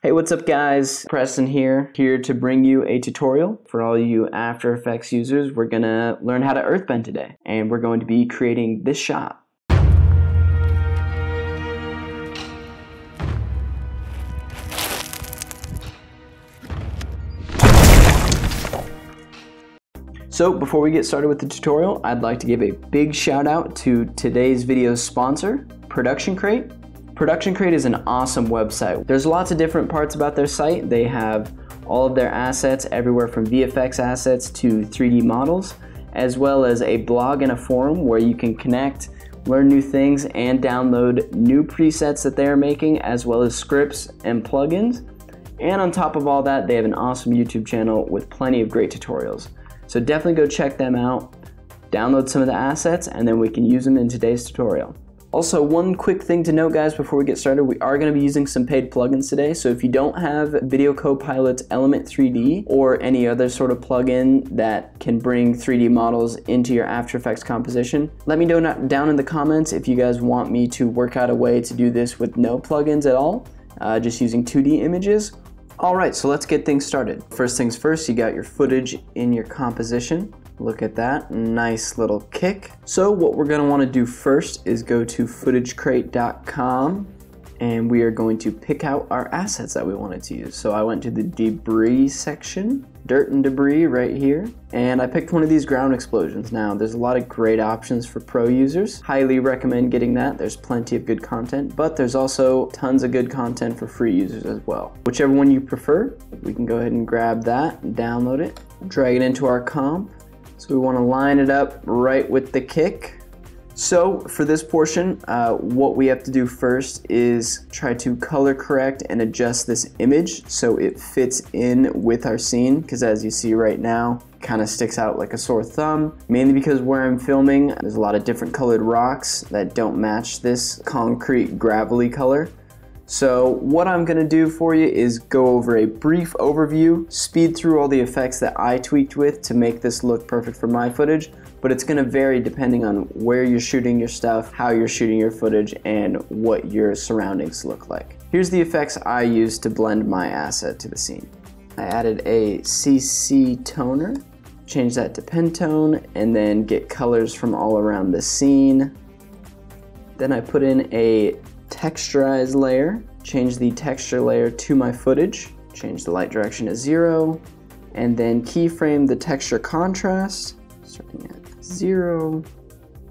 Hey, what's up guys? Preston here, here to bring you a tutorial for all you After Effects users. We're gonna learn how to earthbend today, and we're going to be creating this shot. So before we get started with the tutorial, I'd like to give a big shout out to today's video's sponsor, Production Crate. Production Crate is an awesome website. There's lots of different parts about their site. They have all of their assets, everywhere from VFX assets to 3D models, as well as a blog and a forum where you can connect, learn new things, and download new presets that they're making, as well as scripts and plugins. And on top of all that, they have an awesome YouTube channel with plenty of great tutorials. So definitely go check them out, download some of the assets, and then we can use them in today's tutorial. Also, one quick thing to note guys before we get started, we are going to be using some paid plugins today, so if you don't have Video Copilot's Element 3D or any other sort of plugin that can bring 3D models into your After Effects composition, let me know down in the comments if you guys want me to work out a way to do this with no plugins at all, uh, just using 2D images, all right, so let's get things started. First things first, you got your footage in your composition. Look at that, nice little kick. So what we're gonna wanna do first is go to footagecrate.com and we are going to pick out our assets that we wanted to use. So I went to the debris section, dirt and debris right here, and I picked one of these ground explosions. Now, there's a lot of great options for pro users. Highly recommend getting that. There's plenty of good content, but there's also tons of good content for free users as well. Whichever one you prefer, we can go ahead and grab that, download it, drag it into our comp. So we wanna line it up right with the kick. So for this portion, uh, what we have to do first is try to color correct and adjust this image so it fits in with our scene because as you see right now, kind of sticks out like a sore thumb, mainly because where I'm filming, there's a lot of different colored rocks that don't match this concrete gravelly color. So what I'm gonna do for you is go over a brief overview, speed through all the effects that I tweaked with to make this look perfect for my footage, but it's gonna vary depending on where you're shooting your stuff, how you're shooting your footage, and what your surroundings look like. Here's the effects I used to blend my asset to the scene. I added a CC toner, change that to Pentone, and then get colors from all around the scene. Then I put in a texturize layer, change the texture layer to my footage, change the light direction to zero, and then keyframe the texture contrast, starting at zero,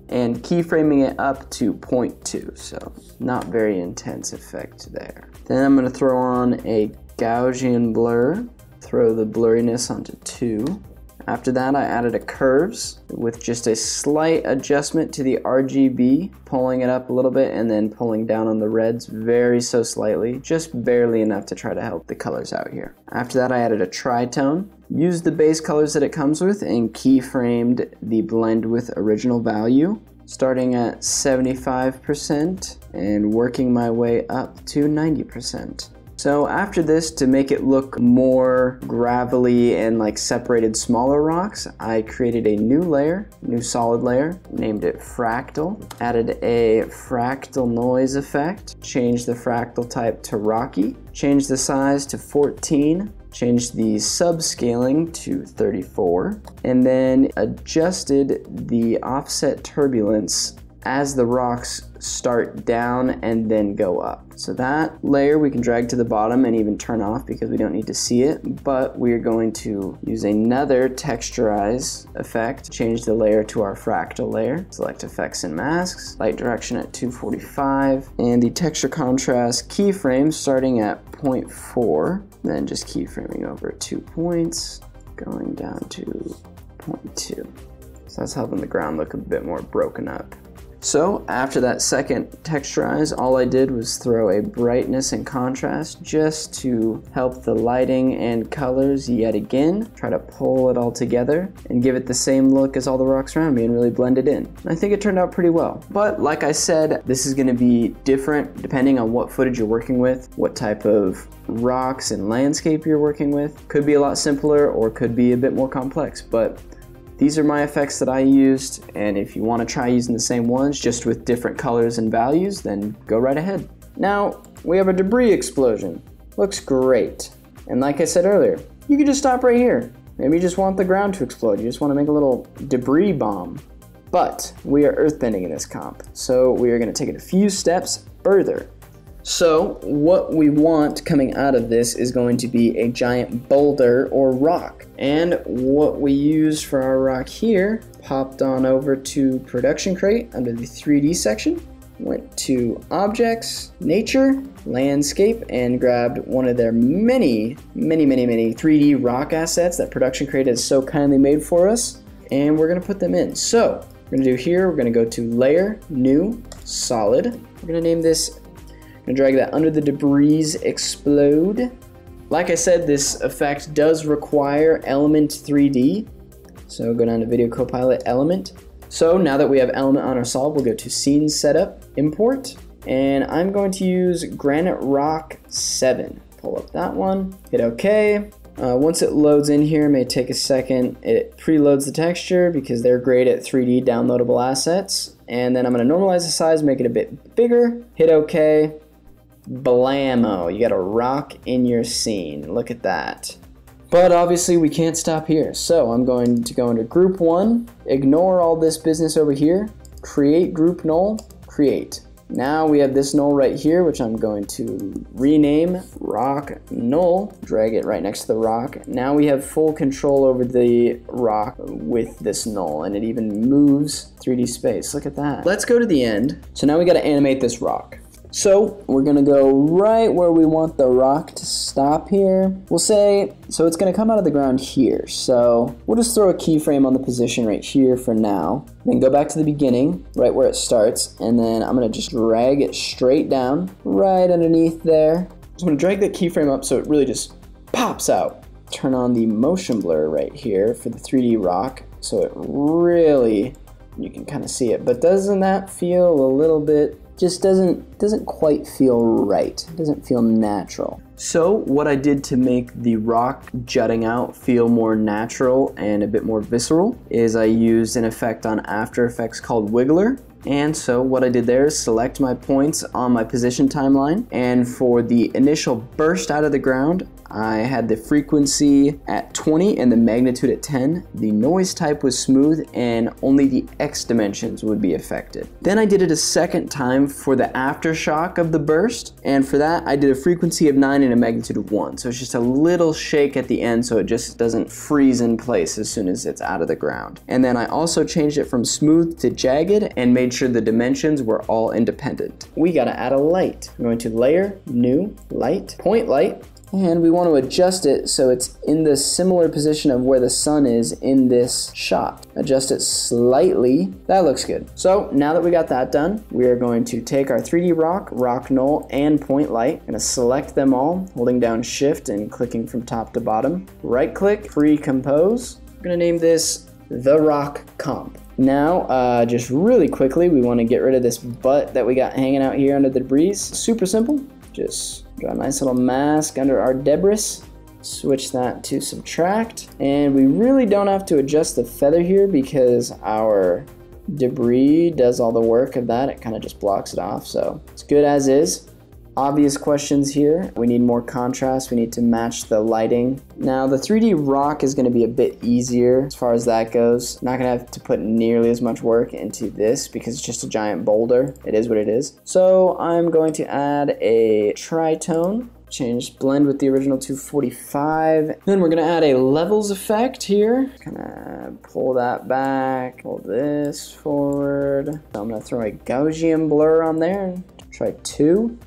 and keyframing it up to 0.2, so not very intense effect there. Then I'm gonna throw on a Gaussian blur, throw the blurriness onto two, after that, I added a curves with just a slight adjustment to the RGB, pulling it up a little bit and then pulling down on the reds very so slightly, just barely enough to try to help the colors out here. After that, I added a tritone, used the base colors that it comes with and keyframed the blend with original value starting at 75% and working my way up to 90%. So after this, to make it look more gravelly and like separated smaller rocks, I created a new layer, new solid layer, named it Fractal, added a fractal noise effect, changed the fractal type to Rocky, changed the size to 14, changed the subscaling to 34, and then adjusted the offset turbulence as the rocks start down and then go up. So that layer we can drag to the bottom and even turn off because we don't need to see it, but we are going to use another texturize effect, change the layer to our fractal layer, select effects and masks, light direction at 245, and the texture contrast keyframe starting at 0.4, then just keyframing over two points, going down to 0.2. So that's helping the ground look a bit more broken up. So after that second texturize, all I did was throw a brightness and contrast just to help the lighting and colors yet again. Try to pull it all together and give it the same look as all the rocks around me and really blend it in. I think it turned out pretty well. But like I said, this is gonna be different depending on what footage you're working with, what type of rocks and landscape you're working with. Could be a lot simpler or could be a bit more complex, but these are my effects that I used, and if you want to try using the same ones just with different colors and values, then go right ahead. Now, we have a debris explosion. Looks great. And like I said earlier, you can just stop right here. Maybe you just want the ground to explode. You just want to make a little debris bomb. But we are earthbending in this comp, so we are going to take it a few steps further. So what we want coming out of this is going to be a giant boulder or rock. And what we use for our rock here, popped on over to production crate under the 3D section, went to objects, nature, landscape, and grabbed one of their many, many, many, many 3D rock assets that production crate has so kindly made for us. And we're gonna put them in. So we're gonna do here, we're gonna go to layer, new, solid. We're gonna name this Gonna drag that under the debris explode. Like I said, this effect does require element 3D. So go down to Video Copilot Element. So now that we have element on our solve, we'll go to Scene Setup, Import, and I'm going to use Granite Rock 7. Pull up that one, hit OK. Uh, once it loads in here, may take a second. It preloads the texture because they're great at 3D downloadable assets. And then I'm going to normalize the size, make it a bit bigger, hit OK, blammo. You got a rock in your scene. Look at that. But obviously we can't stop here. So I'm going to go into group one, ignore all this business over here, create group null, create. Now we have this null right here, which I'm going to rename rock null, drag it right next to the rock. Now we have full control over the rock with this null, and it even moves 3D space. Look at that. Let's go to the end. So now we got to animate this rock. So we're gonna go right where we want the rock to stop here. We'll say, so it's gonna come out of the ground here. So we'll just throw a keyframe on the position right here for now. Then go back to the beginning, right where it starts, and then I'm gonna just drag it straight down, right underneath there. So I'm gonna drag that keyframe up so it really just pops out. Turn on the motion blur right here for the 3D rock so it really, you can kind of see it. But doesn't that feel a little bit just doesn't doesn't quite feel right. Doesn't feel natural. So what I did to make the rock jutting out feel more natural and a bit more visceral is I used an effect on After Effects called Wiggler. And so what I did there is select my points on my position timeline and for the initial burst out of the ground, I had the frequency at 20 and the magnitude at 10. The noise type was smooth and only the X dimensions would be affected. Then I did it a second time for the aftershock of the burst. And for that, I did a frequency of 9 and a magnitude of 1. So it's just a little shake at the end so it just doesn't freeze in place as soon as it's out of the ground. And then I also changed it from smooth to jagged and made sure the dimensions were all independent. We gotta add a light. I'm going to layer, new, light, point light, and we want to adjust it so it's in the similar position of where the sun is in this shot. Adjust it slightly. That looks good. So now that we got that done, we are going to take our 3D rock, rock null, and point light. To select them all, holding down shift and clicking from top to bottom. Right click, pre-compose. I'm going to name this the rock comp. Now, uh, just really quickly, we want to get rid of this butt that we got hanging out here under the debris. Super simple. Just Draw a nice little mask under our debris. Switch that to subtract. And we really don't have to adjust the feather here because our debris does all the work of that. It kind of just blocks it off. So it's good as is obvious questions here. We need more contrast. We need to match the lighting. Now the 3D rock is going to be a bit easier as far as that goes. Not going to have to put nearly as much work into this because it's just a giant boulder. It is what it is. So I'm going to add a tritone change blend with the original 245. Then we're gonna add a levels effect here. Kind of pull that back, pull this forward. I'm gonna throw a Gaussian blur on there try two.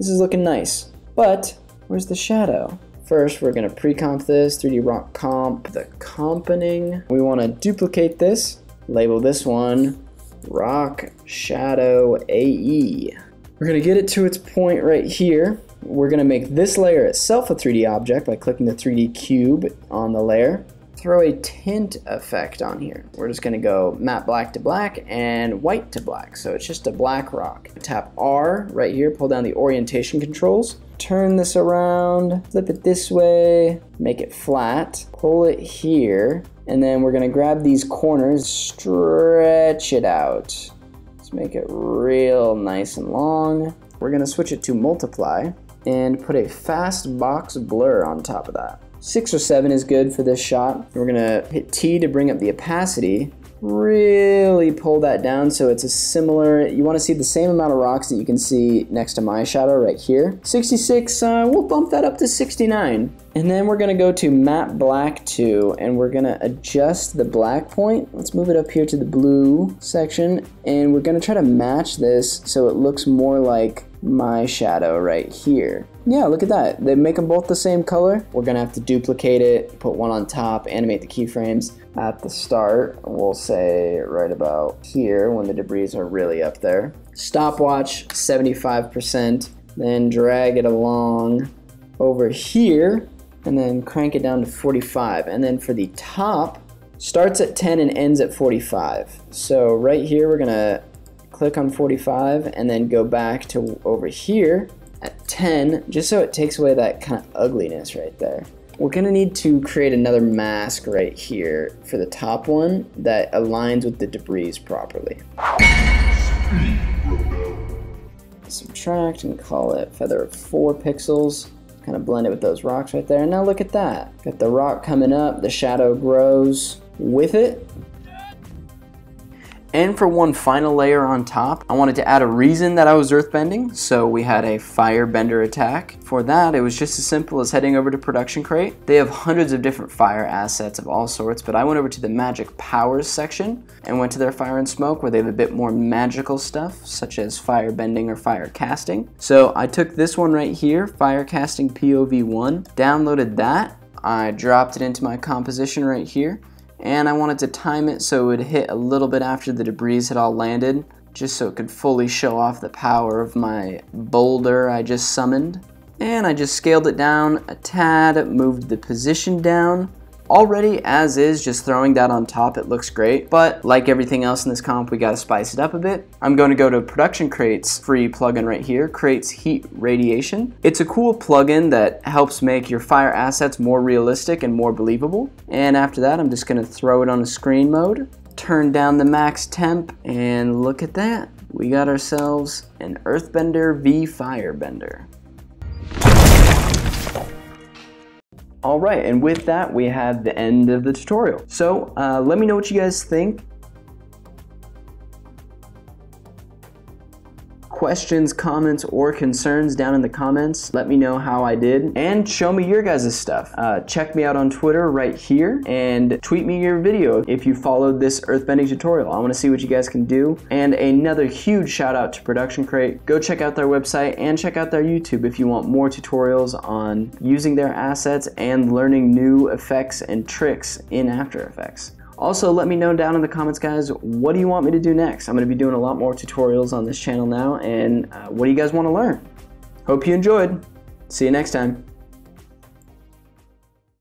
This is looking nice, but where's the shadow? First, we're gonna pre-comp this, 3D Rock Comp, the componing. We wanna duplicate this, label this one, Rock Shadow AE. We're gonna get it to its point right here. We're gonna make this layer itself a 3D object by clicking the 3D cube on the layer throw a tint effect on here. We're just gonna go map black to black and white to black. So it's just a black rock. Tap R right here, pull down the orientation controls. Turn this around, flip it this way, make it flat, pull it here, and then we're gonna grab these corners, stretch it out. Let's make it real nice and long. We're gonna switch it to multiply. and put a fast box blur on top of that. Six or seven is good for this shot. We're gonna hit T to bring up the opacity really pull that down so it's a similar, you want to see the same amount of rocks that you can see next to my shadow right here. 66, uh, we'll bump that up to 69. And then we're to go to matte black 2 and we're to adjust the black point. Let's move it up here to the blue section and we're to try to match this so it looks more like my shadow right here. Yeah, look at that. They make them both the same color. We're gonna have to duplicate it, put one on top, animate the keyframes at the start. We'll say right about here when the debris are really up there. Stopwatch, 75%. Then drag it along over here and then crank it down to 45. And then for the top, starts at 10 and ends at 45. So right here, we're gonna click on 45 and then go back to over here at 10, just so it takes away that kind of ugliness right there. We're gonna need to create another mask right here for the top one that aligns with the debris properly. Subtract and call it feather of four pixels. Kind of blend it with those rocks right there. And now look at that. Got the rock coming up, the shadow grows with it. And for one final layer on top, I wanted to add a reason that I was earthbending, so we had a firebender attack. For that, it was just as simple as heading over to Production Crate. They have hundreds of different fire assets of all sorts, but I went over to the Magic Powers section and went to their Fire and Smoke where they have a bit more magical stuff, such as firebending or fire casting. So I took this one right here, Fire Casting POV1, downloaded that, I dropped it into my composition right here, and I wanted to time it so it would hit a little bit after the debris had all landed just so it could fully show off the power of my boulder I just summoned. And I just scaled it down a tad, moved the position down, Already as is, just throwing that on top, it looks great. But like everything else in this comp, we gotta spice it up a bit. I'm going to go to Production Crate's free plugin right here, Crate's Heat Radiation. It's a cool plugin that helps make your fire assets more realistic and more believable. And after that, I'm just gonna throw it on a screen mode, turn down the max temp, and look at that. We got ourselves an Earthbender v Firebender. All right, and with that, we have the end of the tutorial. So uh, let me know what you guys think. Questions, comments, or concerns down in the comments. Let me know how I did and show me your guys' stuff. Uh, check me out on Twitter right here and tweet me your video if you followed this earthbending tutorial. I want to see what you guys can do. And another huge shout out to Production Crate. Go check out their website and check out their YouTube if you want more tutorials on using their assets and learning new effects and tricks in After Effects. Also, let me know down in the comments, guys, what do you want me to do next? I'm going to be doing a lot more tutorials on this channel now, and uh, what do you guys want to learn? Hope you enjoyed. See you next time.